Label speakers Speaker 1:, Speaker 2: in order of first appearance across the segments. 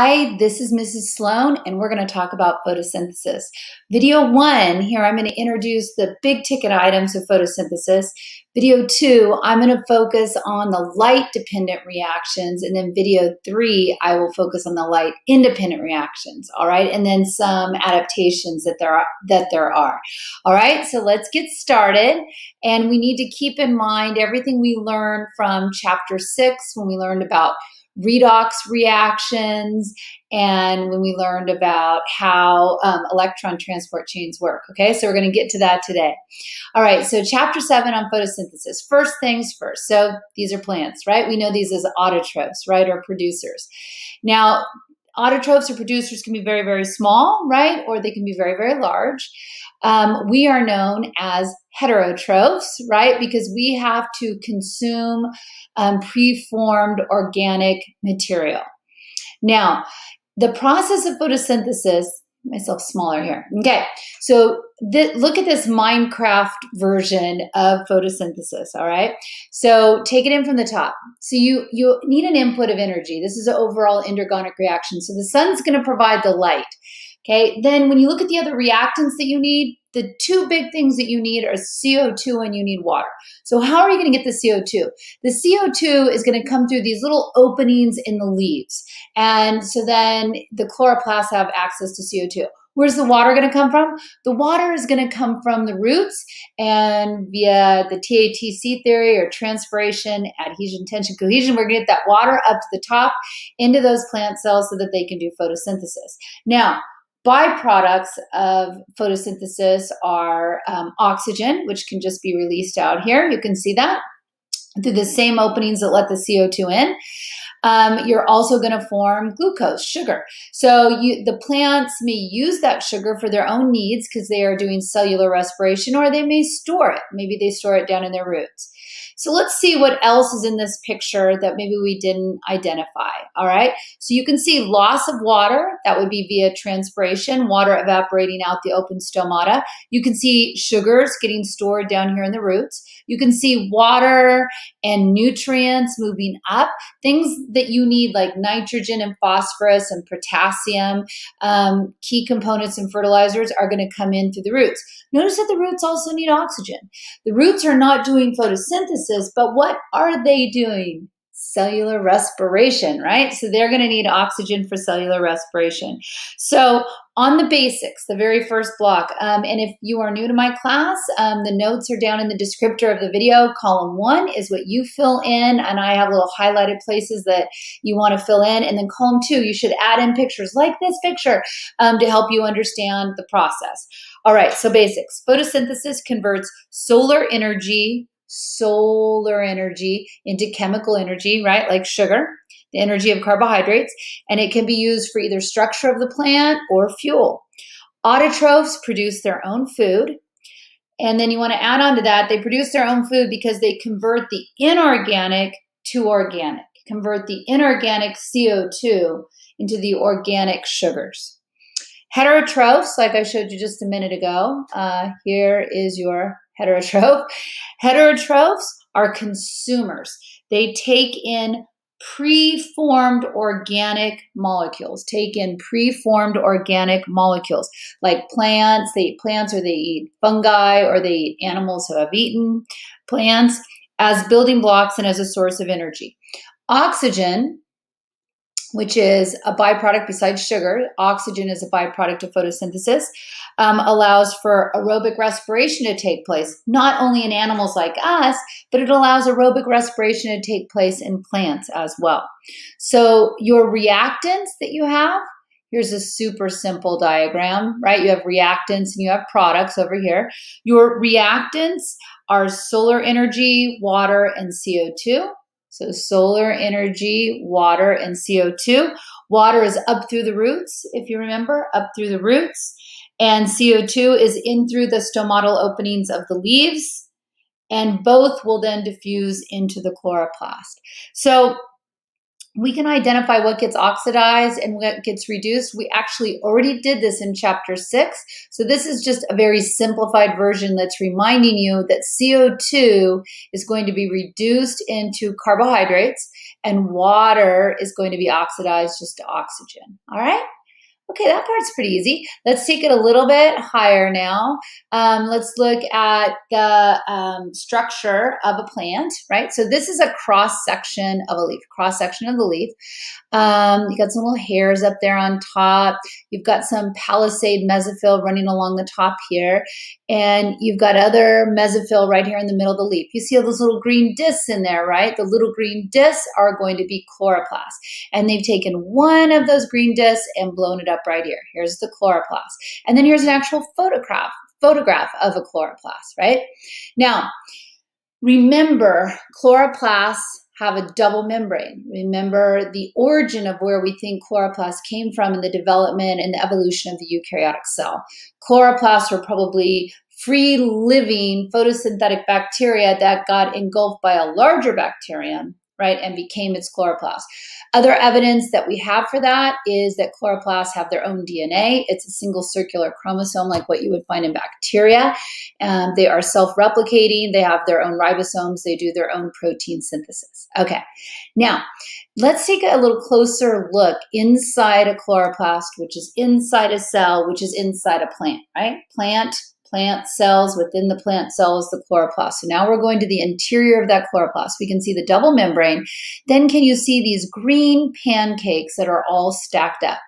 Speaker 1: Hi, this is Mrs. Sloan, and we're going to talk about photosynthesis. Video one, here I'm going to introduce the big ticket items of photosynthesis. Video two, I'm going to focus on the light dependent reactions. And then video three, I will focus on the light independent reactions. All right. And then some adaptations that there are, that there are. All right. So let's get started. And we need to keep in mind everything we learned from chapter six when we learned about redox reactions and when we learned about how um, electron transport chains work. Okay, so we're going to get to that today. All right, so chapter seven on photosynthesis. First things first. So these are plants, right? We know these as autotrophs, right, or producers. Now, autotrophs or producers can be very, very small, right, or they can be very, very large. Um, we are known as heterotrophs, right? Because we have to consume um, preformed organic material. Now, the process of photosynthesis, myself smaller here. Okay, so look at this Minecraft version of photosynthesis. All right, so take it in from the top. So you you need an input of energy. This is an overall endergonic reaction. So the sun's going to provide the light. Okay, then when you look at the other reactants that you need, the two big things that you need are CO2 and you need water. So how are you going to get the CO2? The CO2 is going to come through these little openings in the leaves. And so then the chloroplasts have access to CO2. Where's the water going to come from? The water is going to come from the roots and via the TATC theory or transpiration, adhesion, tension, cohesion, we're going to get that water up to the top into those plant cells so that they can do photosynthesis. Now, Byproducts of photosynthesis are um, oxygen, which can just be released out here. You can see that through the same openings that let the CO2 in. Um, you're also going to form glucose, sugar. So you, the plants may use that sugar for their own needs because they are doing cellular respiration, or they may store it. Maybe they store it down in their roots. So let's see what else is in this picture that maybe we didn't identify. All right. So you can see loss of water. That would be via transpiration, water evaporating out the open stomata. You can see sugars getting stored down here in the roots. You can see water and nutrients moving up, things that you need like nitrogen and phosphorus and potassium, um, key components and fertilizers are going to come in through the roots. Notice that the roots also need oxygen. The roots are not doing photosynthesis, but what are they doing? cellular respiration, right? So they're going to need oxygen for cellular respiration. So on the basics, the very first block, um, and if you are new to my class, um, the notes are down in the descriptor of the video. Column one is what you fill in, and I have little highlighted places that you want to fill in. And then column two, you should add in pictures like this picture um, to help you understand the process. All right, so basics. Photosynthesis converts solar energy solar energy into chemical energy, right? Like sugar, the energy of carbohydrates, and it can be used for either structure of the plant or fuel. Autotrophs produce their own food. And then you want to add on to that, they produce their own food because they convert the inorganic to organic, convert the inorganic CO2 into the organic sugars. Heterotrophs, like I showed you just a minute ago, uh, here is your heterotroph. Heterotrophs are consumers. They take in preformed organic molecules. Take in preformed organic molecules like plants. They eat plants or they eat fungi or they eat animals who have eaten plants as building blocks and as a source of energy. Oxygen which is a byproduct besides sugar. Oxygen is a byproduct of photosynthesis, um, allows for aerobic respiration to take place, not only in animals like us, but it allows aerobic respiration to take place in plants as well. So your reactants that you have, here's a super simple diagram, right? You have reactants and you have products over here. Your reactants are solar energy, water, and CO2. So solar energy, water, and CO2. Water is up through the roots, if you remember, up through the roots. And CO2 is in through the stomatal openings of the leaves. And both will then diffuse into the chloroplast. So we can identify what gets oxidized and what gets reduced. We actually already did this in chapter six. So this is just a very simplified version that's reminding you that CO2 is going to be reduced into carbohydrates and water is going to be oxidized just to oxygen. All right? Okay, that part's pretty easy. Let's take it a little bit higher now. Um, let's look at the um, structure of a plant, right? So this is a cross section of a leaf, cross section of the leaf. Um, you got some little hairs up there on top. You've got some palisade mesophyll running along the top here. And you've got other mesophyll right here in the middle of the leaf. You see all those little green discs in there, right? The little green discs are going to be chloroplasts. And they've taken one of those green discs and blown it up right here. Here's the chloroplast. And then here's an actual photograph, photograph of a chloroplast, right? Now, remember, chloroplasts have a double membrane. Remember the origin of where we think chloroplasts came from in the development and the evolution of the eukaryotic cell. Chloroplasts were probably free living photosynthetic bacteria that got engulfed by a larger bacterium right, and became its chloroplast. Other evidence that we have for that is that chloroplasts have their own DNA. It's a single circular chromosome like what you would find in bacteria. Um, they are self replicating, they have their own ribosomes, they do their own protein synthesis. Okay, now let's take a little closer look inside a chloroplast, which is inside a cell, which is inside a plant, right? Plant plant cells within the plant cells, the chloroplast. So now we're going to the interior of that chloroplast. We can see the double membrane. Then can you see these green pancakes that are all stacked up?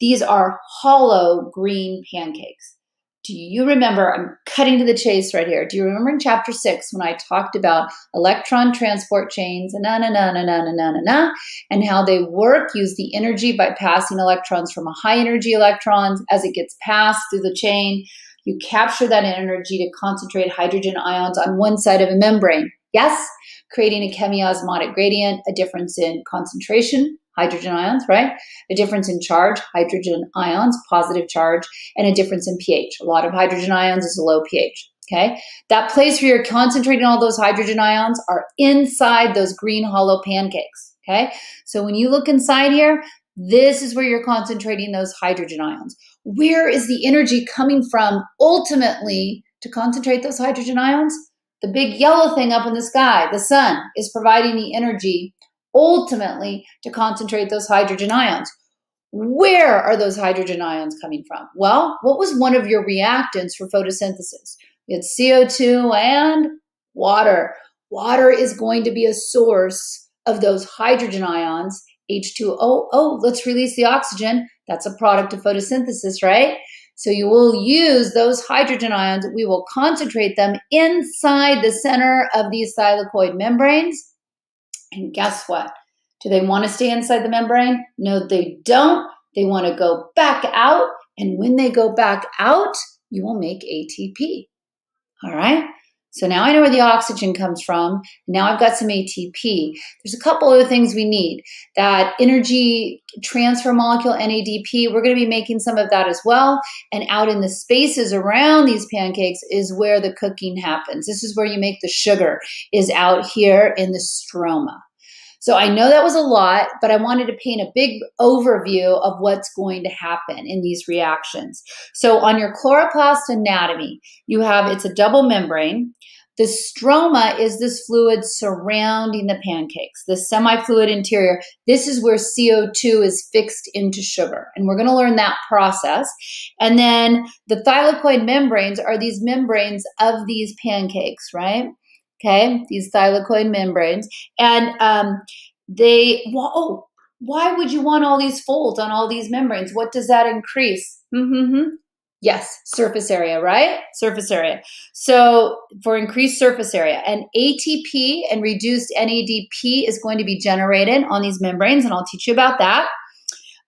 Speaker 1: These are hollow green pancakes. Do you remember? I'm cutting to the chase right here. Do you remember in chapter six when I talked about electron transport chains and na na na na na na na na and how they work, use the energy by passing electrons from a high energy electrons as it gets passed through the chain you capture that energy to concentrate hydrogen ions on one side of a membrane. Yes, creating a chemiosmotic gradient, a difference in concentration, hydrogen ions, right? A difference in charge, hydrogen ions, positive charge, and a difference in pH. A lot of hydrogen ions is a low pH. Okay. That place where you're concentrating all those hydrogen ions are inside those green hollow pancakes. Okay. So when you look inside here, this is where you're concentrating those hydrogen ions. Where is the energy coming from ultimately to concentrate those hydrogen ions? The big yellow thing up in the sky, the sun, is providing the energy ultimately to concentrate those hydrogen ions. Where are those hydrogen ions coming from? Well, what was one of your reactants for photosynthesis? We had CO2 and water. Water is going to be a source of those hydrogen ions H2O, oh, let's release the oxygen. That's a product of photosynthesis, right? So you will use those hydrogen ions. We will concentrate them inside the center of these thylakoid membranes. And guess what? Do they want to stay inside the membrane? No, they don't. They want to go back out. And when they go back out, you will make ATP. All right? So now I know where the oxygen comes from. Now I've got some ATP. There's a couple other things we need. That energy transfer molecule, NADP, we're going to be making some of that as well. And out in the spaces around these pancakes is where the cooking happens. This is where you make the sugar, is out here in the stroma. So I know that was a lot, but I wanted to paint a big overview of what's going to happen in these reactions. So on your chloroplast anatomy, you have, it's a double membrane. The stroma is this fluid surrounding the pancakes, the semi-fluid interior. This is where CO2 is fixed into sugar. And we're going to learn that process. And then the thylakoid membranes are these membranes of these pancakes, right? Okay, these thylakoid membranes. And um, they, oh, why would you want all these folds on all these membranes? What does that increase? Mm-hmm. Yes, surface area, right? Surface area. So for increased surface area, and ATP and reduced NADP is going to be generated on these membranes, and I'll teach you about that.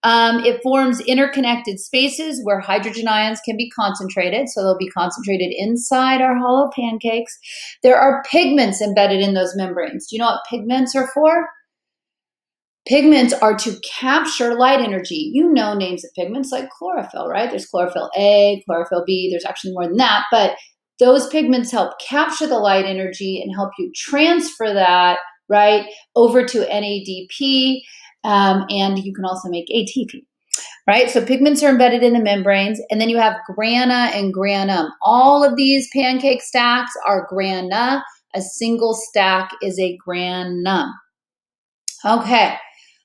Speaker 1: Um, it forms interconnected spaces where hydrogen ions can be concentrated. So they'll be concentrated inside our hollow pancakes. There are pigments embedded in those membranes. Do you know what pigments are for? Pigments are to capture light energy. You know names of pigments like chlorophyll, right? There's chlorophyll A, chlorophyll B. There's actually more than that. But those pigments help capture the light energy and help you transfer that, right, over to NADP um, and you can also make ATP. Right, so pigments are embedded in the membranes, and then you have grana and granum. All of these pancake stacks are grana. A single stack is a granum. Okay,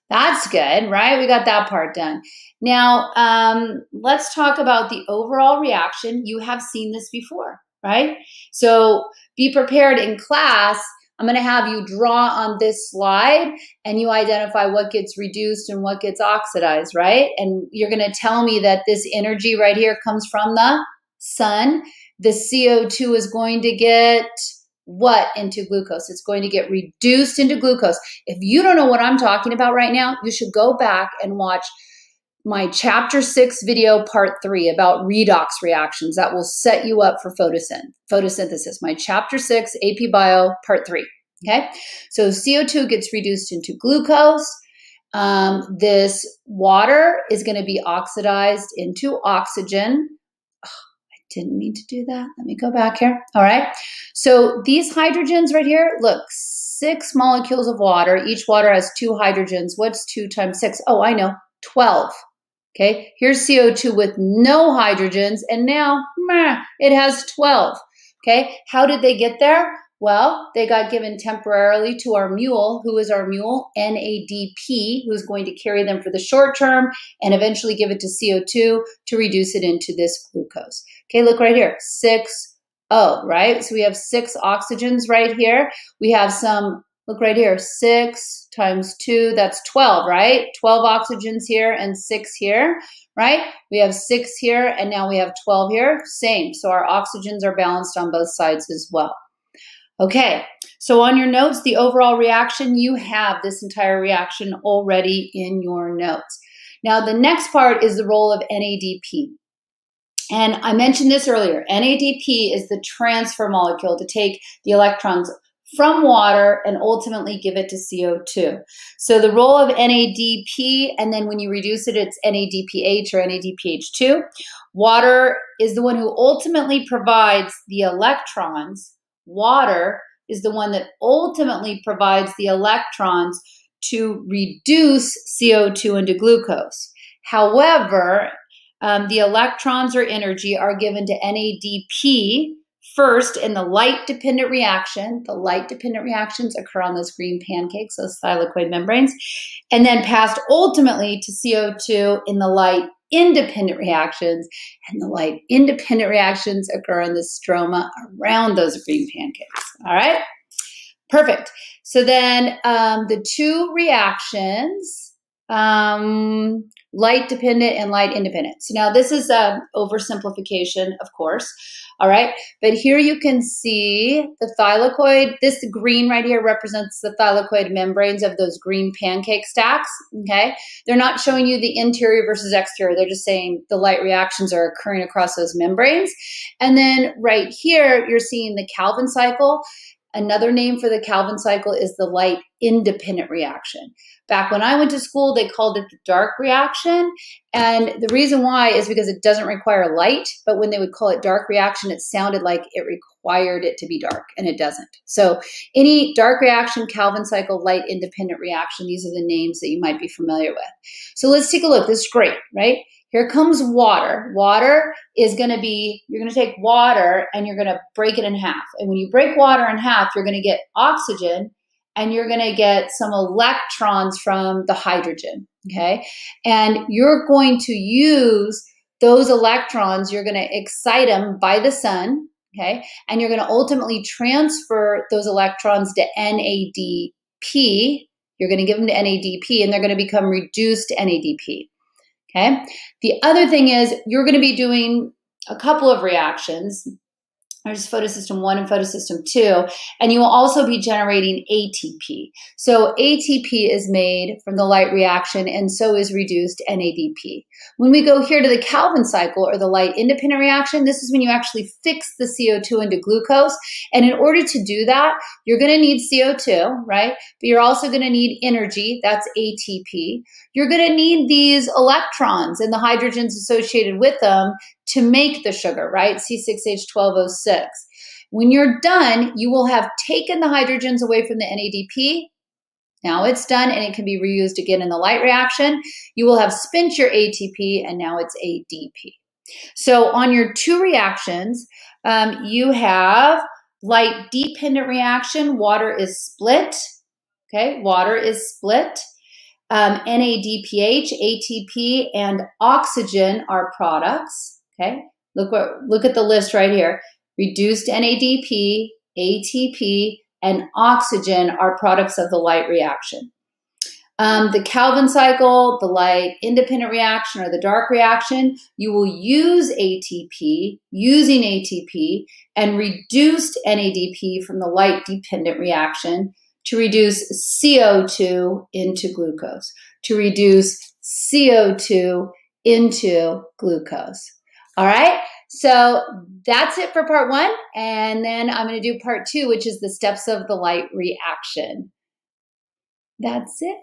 Speaker 1: that's good, right? We got that part done. Now, um, let's talk about the overall reaction. You have seen this before, right? So be prepared in class. I'm going to have you draw on this slide and you identify what gets reduced and what gets oxidized, right? And you're going to tell me that this energy right here comes from the sun. The CO2 is going to get what into glucose? It's going to get reduced into glucose. If you don't know what I'm talking about right now, you should go back and watch my chapter six video, part three about redox reactions that will set you up for photosynth photosynthesis. My chapter six, AP Bio, part three. Okay. So CO2 gets reduced into glucose. Um, this water is going to be oxidized into oxygen I didn't mean to do that. Let me go back here. All right. So these hydrogens right here, look, six molecules of water. Each water has two hydrogens. What's two times six? Oh, I know, 12. Okay. Here's CO2 with no hydrogens. And now meh, it has 12. Okay. How did they get there? Well, they got given temporarily to our mule. Who is our mule? NADP, who's going to carry them for the short term and eventually give it to CO2 to reduce it into this glucose. Okay, look right here, 6 O, right? So we have six oxygens right here. We have some, look right here, 6 times 2, that's 12, right? 12 oxygens here and 6 here, right? We have 6 here and now we have 12 here. Same, so our oxygens are balanced on both sides as well. Okay, so on your notes, the overall reaction, you have this entire reaction already in your notes. Now, the next part is the role of NADP. And I mentioned this earlier. NADP is the transfer molecule to take the electrons from water and ultimately give it to CO2. So the role of NADP, and then when you reduce it, it's NADPH or NADPH2. Water is the one who ultimately provides the electrons Water is the one that ultimately provides the electrons to reduce CO2 into glucose. However, um, the electrons or energy are given to NADP first in the light dependent reaction. The light dependent reactions occur on those green pancakes, those thylakoid membranes, and then passed ultimately to CO2 in the light independent reactions, and the light independent reactions occur in the stroma around those green pancakes. All right, perfect. So then um, the two reactions, um, light dependent and light independent. So now this is an oversimplification, of course. All right. But here you can see the thylakoid. This green right here represents the thylakoid membranes of those green pancake stacks. Okay. They're not showing you the interior versus exterior. They're just saying the light reactions are occurring across those membranes. And then right here, you're seeing the Calvin cycle. Another name for the Calvin cycle is the light independent reaction. Back when I went to school, they called it the dark reaction. And the reason why is because it doesn't require light, but when they would call it dark reaction, it sounded like it required it to be dark, and it doesn't. So, any dark reaction, Calvin cycle, light independent reaction, these are the names that you might be familiar with. So, let's take a look. This is great, right? Here comes water. Water is going to be, you're going to take water and you're going to break it in half. And when you break water in half, you're going to get oxygen and you're going to get some electrons from the hydrogen. Okay. And you're going to use those electrons, you're going to excite them by the sun. Okay. And you're going to ultimately transfer those electrons to NADP. You're going to give them to NADP and they're going to become reduced NADP. Okay. The other thing is you're going to be doing a couple of reactions. There's photosystem one and photosystem two, and you will also be generating ATP. So ATP is made from the light reaction, and so is reduced NADP. When we go here to the Calvin cycle or the light independent reaction, this is when you actually fix the CO2 into glucose. And in order to do that, you're going to need CO2, right? But you're also going to need energy, that's ATP. You're going to need these electrons and the hydrogens associated with them to make the sugar, right? C6H12O6. When you're done, you will have taken the hydrogens away from the NADP. Now it's done and it can be reused again in the light reaction. You will have spent your ATP and now it's ADP. So on your two reactions, um, you have light dependent reaction. Water is split Okay, water is split. Um, NADPH, ATP, and oxygen are products. Okay, look what look at the list right here. Reduced NADP, ATP, and oxygen are products of the light reaction. Um, the Calvin cycle, the light independent reaction, or the dark reaction, you will use ATP, using ATP, and reduced NADP from the light dependent reaction to reduce CO2 into glucose, to reduce CO2 into glucose. All right, so that's it for part one. And then I'm going to do part two, which is the steps of the light reaction. That's it.